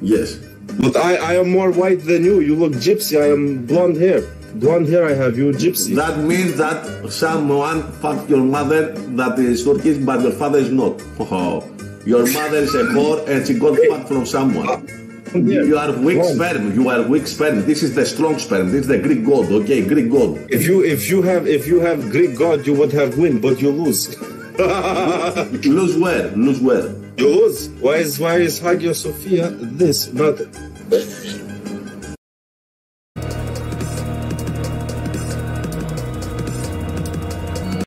Yes. But I, I am more white than you. You look gypsy. I am blonde hair. Blonde hair I have. You gypsy. That means that someone fucked your mother that is Turkish, but your father is not. Oh, your mother is a whore and she got fucked from someone. You are weak sperm. You are weak sperm. This is the strong sperm. This is the Greek god. Okay, Greek god. If you if you have if you have Greek god, you would have win, but you lose. Lose where? Lose where? you lose. Why is why is Hagia Sophia this? Not